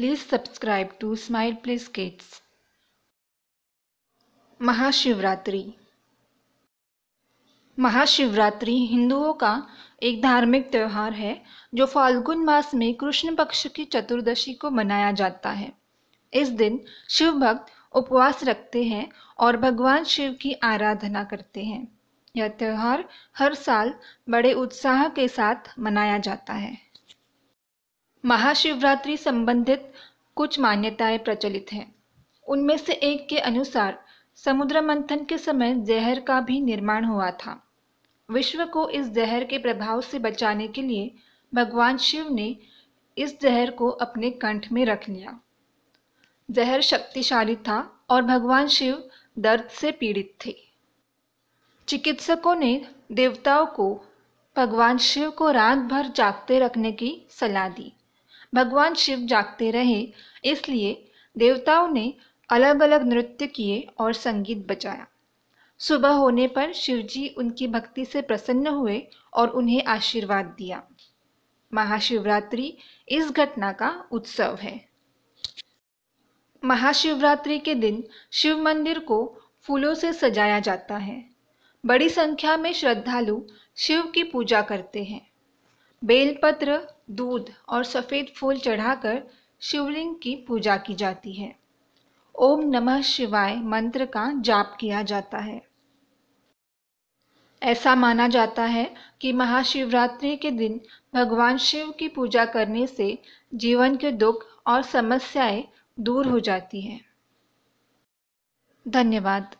Please subscribe to Smile Please Kids. Mahashivratri. Mahashivratri हिंदुओं का एक धार्मिक त्यौहार है, जो फाल्गुन मास में कृष्ण पक्ष की चतुर्दशी को मनाया जाता है। इस दिन शिव भक्त उपवास रखते हैं और भगवान शिव की आराधना करते हैं। यह त्यौहार हर साल बड़े उत्साह के साथ मनाया जाता है। महाशिवरात्रि संबंधित कुछ मान्यताएँ प्रचलित हैं। उनमें से एक के अनुसार, समुद्र मंथन के समय जहर का भी निर्माण हुआ था। विश्व को इस जहर के प्रभाव से बचाने के लिए भगवान शिव ने इस जहर को अपने कंठ में रख लिया। जहर शक्तिशाली था और भगवान शिव दर्द से पीड़ित थे। चिकित्सकों ने देवताओं को, भगवान शिव को रात भर जागते रखने की सलाह दी। भगवान शिव जागते रहे, इसलिए देवताओं ने अलग अलग नृत्य किए और संगीत बजाया। सुबह होने पर शिवजी उनकी भक्ति से प्रसन्न हुए और उन्हें आशीर्वाद दिया। महाशिवरात्रि इस घटना का उत्सव है। महाशिवरात्रि के दिन शिव मंदिर को फूलों से सजाया जाता है। बड़ी संख्या में श्रद्धालु शिव की पूजा करते हैं। बेलपत्र, दूध और सफ़ेद फूल चढ़ाकर शिवलिंग की पूजा की जाती है। ओम नमः शिवाय मंत्र का जाप किया जाता है। ऐसा माना जाता है कि महाशिवरात्रि के दिन भगवान शिव की पूजा करने से जीवन के दुख और समस्याएँ दूर हो जाती हैं। धन्यवाद।